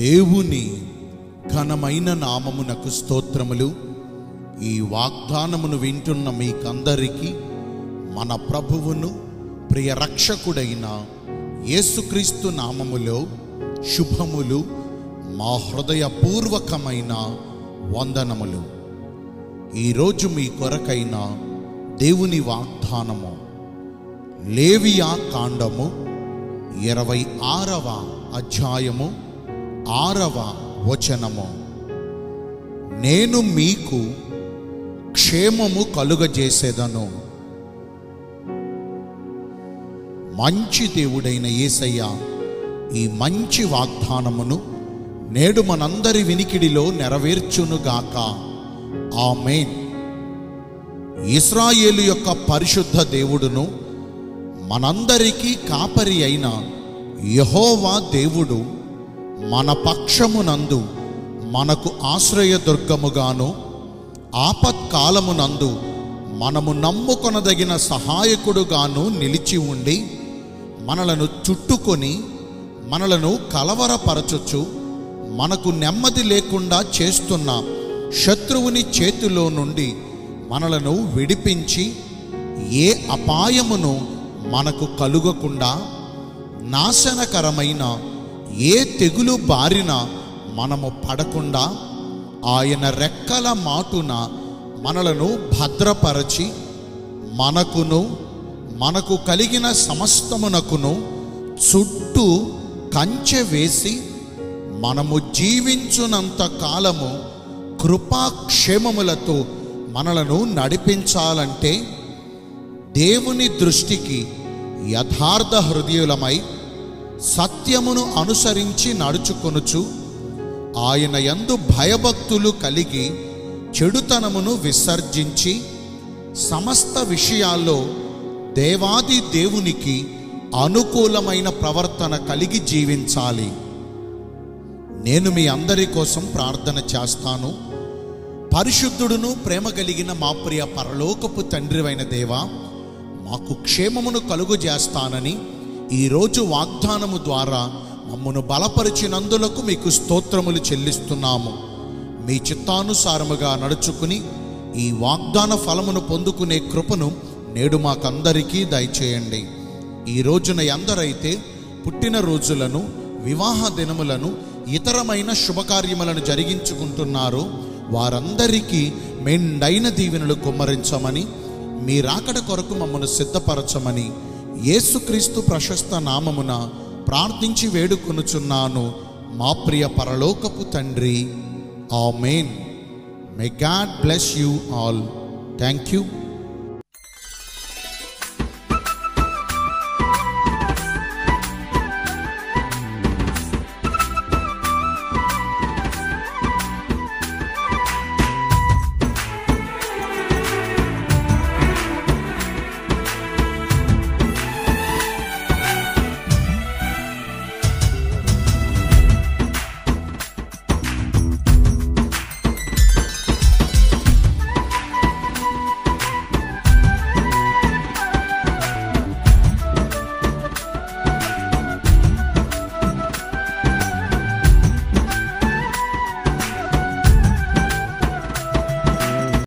దేవుని ఘనమైన నామమునకు స్తోత్రములు. ఈ వాగ్దానమును వింటున్న మీకందరికీ మన ప్రభువును ప్రియ రక్షకుడైన యేసుక్రీస్తు నామములో శుభములు మా హృదయపూర్వకమైన వందనములు. ఈరోజు మీ కొరకైన దేవుని వాగ్దానము లేవియా కాండము ఇరవై ఆరవ అధ్యాయము ఆరవ వచనము. నేను మీకు క్షేమము కలుగజేసేదను. మంచి దేవుడైన ఏసయ్య ఈ మంచి వాగ్దానమును నేడు మనందరి వినికిడిలో నెరవేర్చునుగాక. ఆమె ఇస్రాయేలు యొక్క పరిశుద్ధ దేవుడును మనందరికీ కాపరి అయిన యహోవా దేవుడు మన పక్షమునందు మనకు ఆశ్రయదుర్గముగాను ఆపత్కాలమునందు మనము నమ్ముకొనదగిన సహాయకుడుగాను నిలిచి ఉండి మనలను చుట్టుకొని మనలను కలవరపరచొచ్చు మనకు నెమ్మది లేకుండా చేస్తున్న శత్రువుని చేతిలో నుండి మనలను విడిపించి ఏ అపాయమును మనకు కలుగకుండా నాశనకరమైన ఏ తెగులు బారిన మనము పడకుండా ఆయన రెక్కల మాటున మనలను భద్రపరచి మనకును మనకు కలిగిన సమస్తమునకును చుట్టూ కంచె వేసి మనము జీవించునంత కాలము కృపాక్షేమములతో మనలను నడిపించాలంటే దేవుని దృష్టికి యథార్థ హృదయులమై సత్యమును అనుసరించి నడుచుకొనుచు ఆయన యందు భయభక్తులు కలిగి చెడుతనమును విసర్జించి సమస్త విషయాల్లో దేవాది దేవునికి అనుకూలమైన ప్రవర్తన కలిగి జీవించాలి. నేను మీ అందరి కోసం ప్రార్థన చేస్తాను. పరిశుద్ధుడును ప్రేమ కలిగిన మా ప్రియ పరలోకపు తండ్రివైన దేవా మాకు క్షేమమును కలుగు చేస్తానని ఈరోజు వాగ్దానము ద్వారా మమ్మను బలపరిచినందులకు మీకు స్తోత్రములు చెల్లిస్తున్నాము. మీ చిత్తానుసారముగా నడుచుకుని ఈ వాగ్దాన ఫలమును పొందుకునే కృపను నేడు మాకందరికీ దయచేయండి. ఈ రోజున ఎందరైతే పుట్టిన రోజులను వివాహ దినములను ఇతరమైన శుభకార్యములను జరిగించుకుంటున్నారో వారందరికీ మెండైన దీవెనలు కుమ్మరించమని మీ రాకడ కొరకు మమ్మను సిద్ధపరచమని యేసుక్రీస్తు ప్రశస్త నామమున ప్రార్థించి వేడుకొనుచున్నాను మా ప్రియ పరలోకపు తండ్రి. Amen. May God bless you all thank you